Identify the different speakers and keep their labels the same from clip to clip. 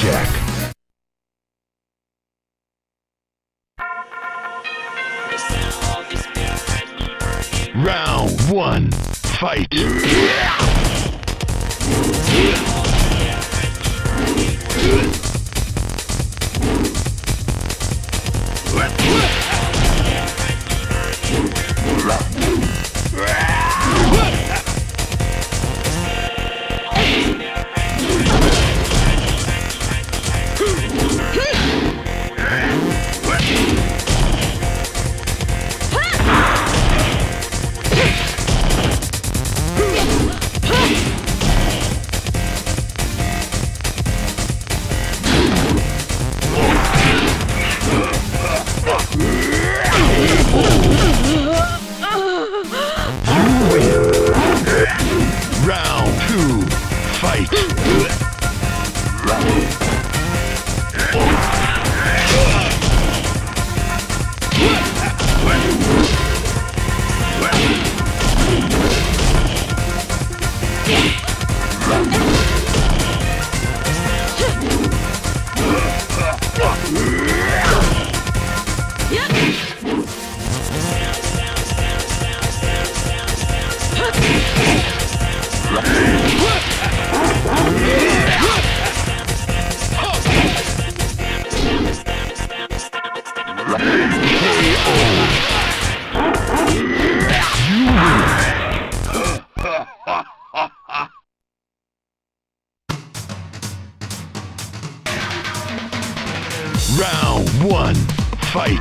Speaker 1: Jack. Round one, fight. Round one, fight.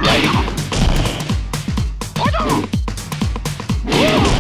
Speaker 1: You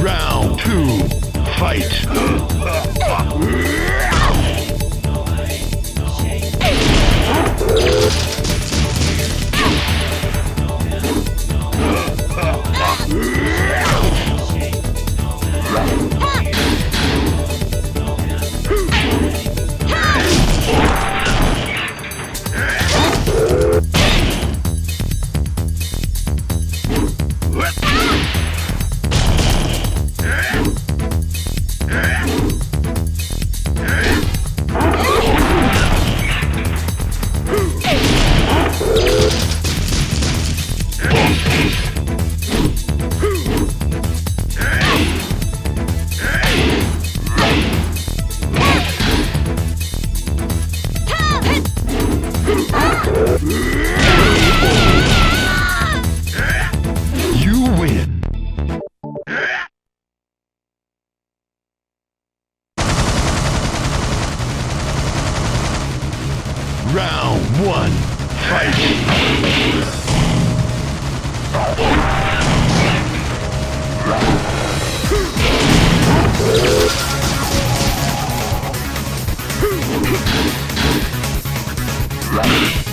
Speaker 1: Round two, fight. Right.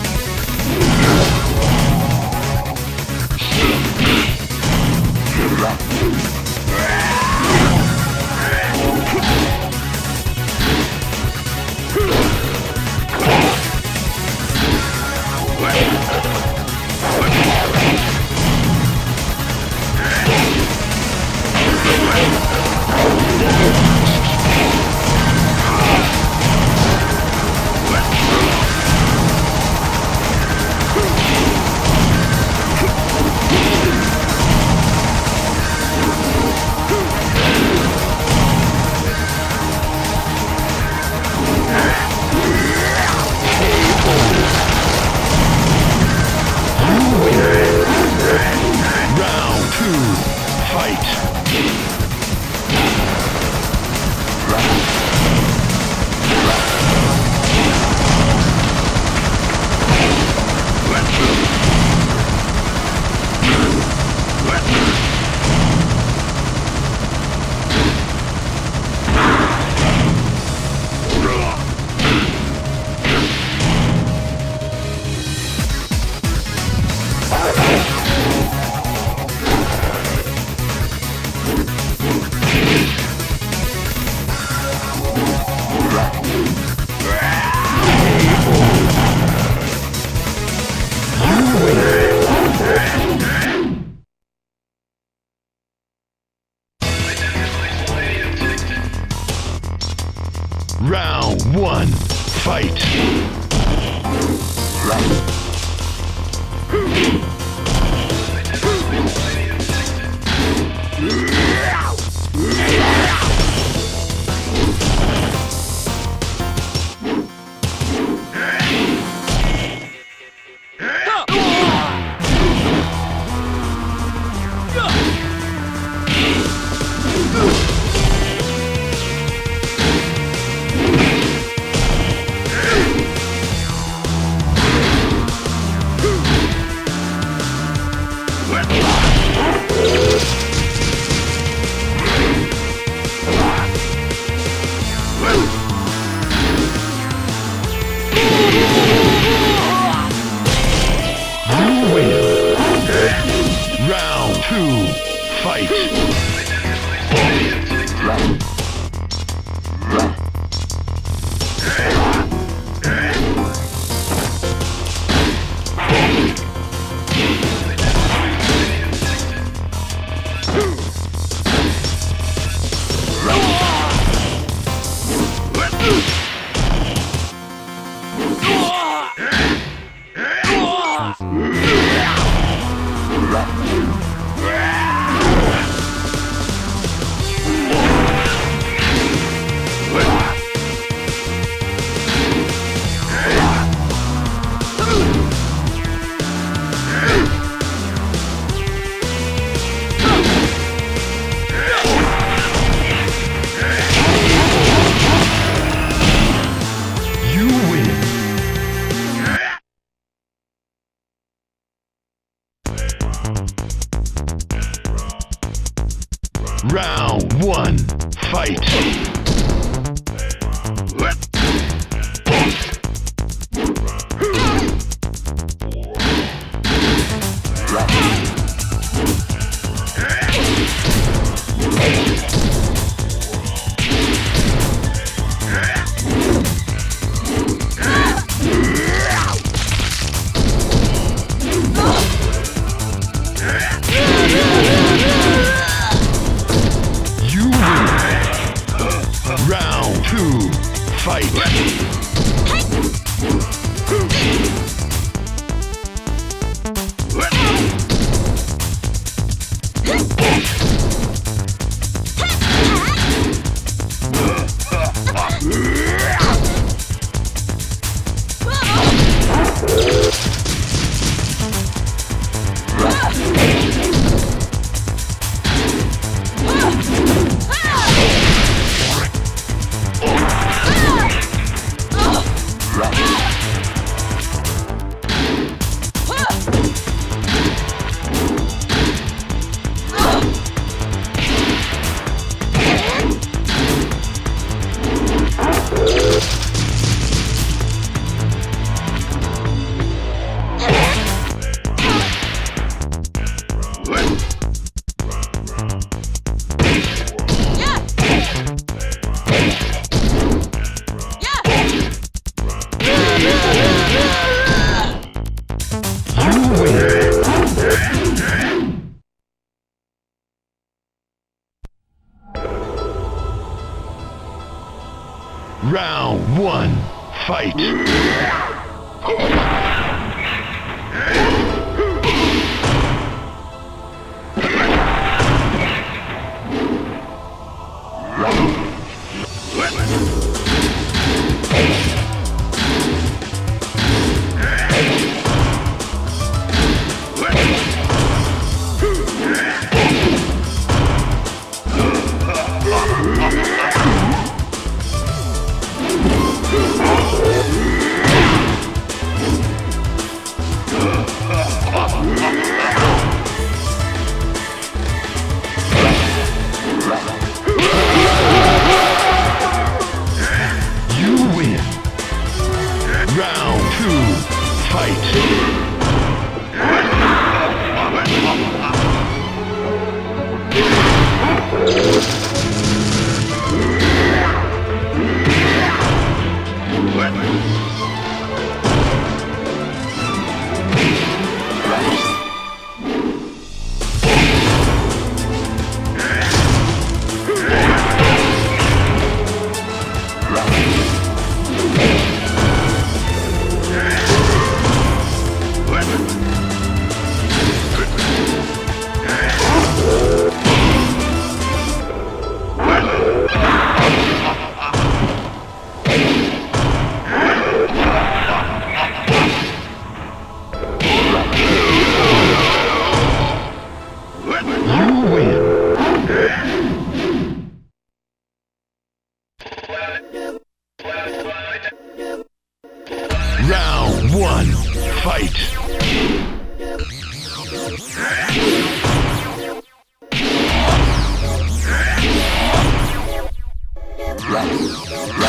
Speaker 1: Fight. Fight. Round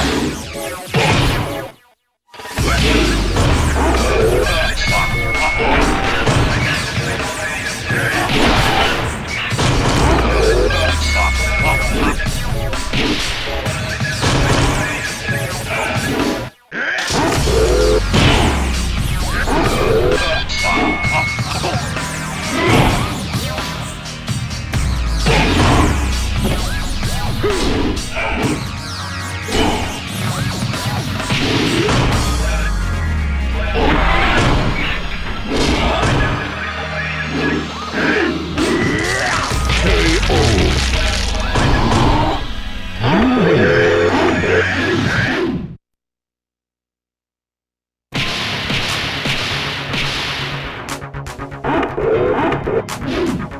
Speaker 2: Música